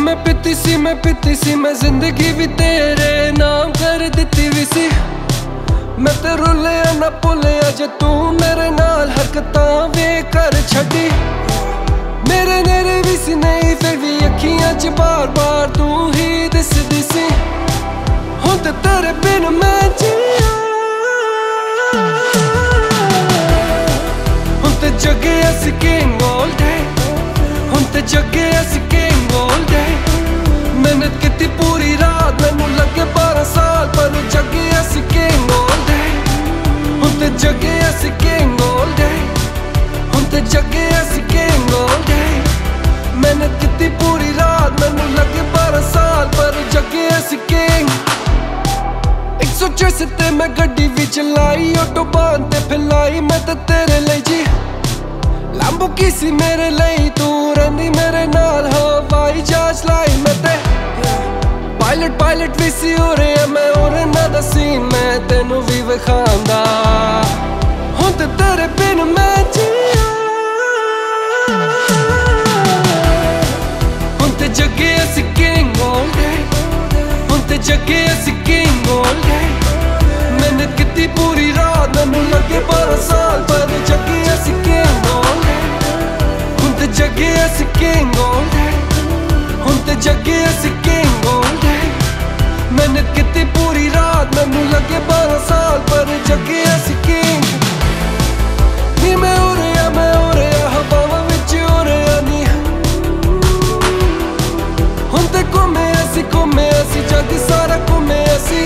ਮੈਂ ਪੀਤੀ ਸੀ, ਮੈਂ ਪੀਤੀ ਸੀ, ਮੈਂ ਜ਼ਿੰਦਗੀ ਵੀ ਤੇਰੇ ਨਾਮ ਕਰ ਦਿੱਤੀ ਵੀ ਸੀ। ਮੈਂ ਤੇ ਰੁਲਿਆ ਨਾ ਭੁੱਲਿਆ ਜੇ ਤੂੰ ਮੇਰੇ ਨਾਲ ਹਰਕਤਾਂ ਵੇ ਕਰ ਛੱਡੀ। ਮੇਰੇ ਨੇਰੇ ਵੀ ਸੀ, ਨਹੀਂ ਫਿਰ ਵੀ ਅੱਖੀਆਂ 'ਚ ਬਾਰ-ਬਾਰ ਤੂੰ ਹੀ ਦਿਸਦੀ ਸੀ। ਹੁਣ ਤੇ ਤੇਰੇ ਬਿਨ ਮੈਂ ਜੀਆਂ। ਹੁਣ ਤੇ ਜੱਗੇ ਅਸੀਂ ਕਿੰਗ ਆਲ ਡੇ ਹੁਣ ਤੇ ਜੱਗੇ ਅਸੀਂ ਜੱਗੇ ਅਸੀਂ ਕਿੰਗ ਆਲ ਡੇ ਹੁਣ ਤੇ ਜੱਗੇ ਅਸੀਂ ਕਿੰਗ ਆਲ ਡੇ ਮਿਹਨਤ ਕੀਤੀ ਪੂਰੀ ਰਾਤ, ਮੈਨੂੰ ਲੱਗੇ 12 ਸਾਲ, ਪਰ ਜੱਗੇ ਅਸੀਂ ਕਿੰਗ 180 ਤੇ ਮੈਂ ਗੱਡੀ ਵੀ ਚਲਾਈ ਆਟੋਬਾਨ ਤੇ ਫਿਲਾਈ, ਮੈਂ ਤਾਂ ਤੇਰੇ ਲਈ ਜੀ। ਲੰਬੋ ਸੀ ਮੇਰੇ ਲਈ? ਤੂੰ ਰਹਿੰਦੀ ਮੇਰੇ ਨਾਲ, ਹਵਾਈ ਜਹਾਜ਼ ਲਾਈ ਮੈਂ ਤੇ। ਪਾਇਲਟ ਪਾਇਲਟ ਵੀ ਸੀ ਹੋ ਰਿਹਾ ਮੈਂ ਹੋਰ ਨਾ ਦਸੀ, ਮੈਂ ਤੈਨੂੰ ਵੀ ਵਿਖਾ ਜੱਗੇ ਅਸੀਂ ਕਿੰਗ ਆਲ ਡੇ ਮਿਹਨਤ ਕੀਤੀ ਪੂਰੀ ਰਾਤ, ਮੈਨੂੰ ਲੱਗੇ 12 ਸਾਲ ਪਰ ਜੱਗੇ ਘੁੰਮੇ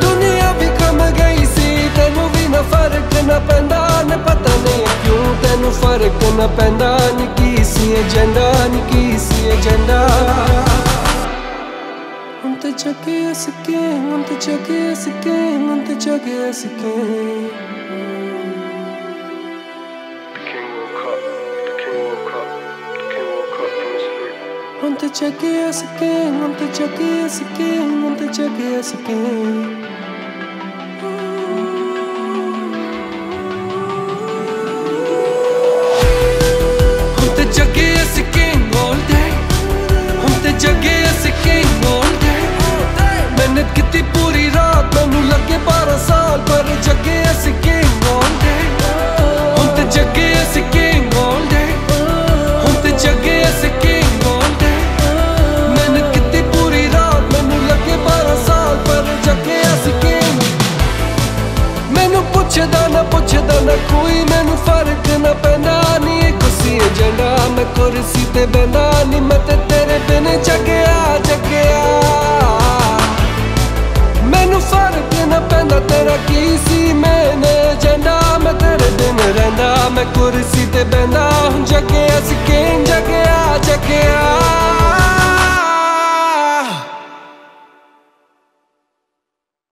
ਦੁਨੀਆ ਵੀ ਕੰਮ ਗਈ ਸੀ। ਤੈਨੂੰ ਵੀ ਨਾ ਫ਼ਰਕ ਨਾ ਪੈਂਦਾ। ਨੇ ਪਤਾ ਨਹੀਂ ਕਿਉਂ ਤੈਨੂੰ ਫ਼ਰਕ ਨਾ ਪੈਂਦਾ। ਨੀ ਕੀ ਸੀ ਏਜੰਡਾ, ਨੀ ਕੀ ਸੀ ਏਜੰਡਾ। ਹੁਣ ਤੇ ਜੱਗੇ ਅਸੀਂ ਹੁਣ ਤੇ ਜੱਗੇ ਅਸੀਂ ਹੁਣ ਤੇ ਜੱਗੇ ਅਸੀਂ want to check yes again, want to check yes again, want to check yes king. ਪੁੱਛਦਾ ਨਾ ਪੁੱਛਦਾ ਨਾ ਕੋਈ, ਮੈਨੂੰ ਫ਼ਰਕ ਨਾ ਪੈਂਦਾ। ਨੀ ਕੁਸੀ ਏਜੰਡਾ ਮੈਂ ਕੁਰਸੀ ਤੇ ਬੈੰਦਾ ਨੀ। ਮੈਂ ਤੇ ਤੇਰੇ ਬਿਨ ਜਗਿਆ ਜਗਿਆ। ਮੈਨੂੰ ਫ਼ਰਕ ਨਾ ਪੈਂਦਾ ਤੇਰਾ ਕੀ ਸੀ? ਮੈਨੇ ਏਜੰਡਾ ਮੈਂ ਤੇਰੇ ਬਿਨ ਰਹਿੰਦਾ। ਮੈਂ ਕੁਰਸੀ ਤੇ ਬੈੰਦਾ ਹੁਣ ਜਗਿਆ ਸੀ ਕਿੰਗ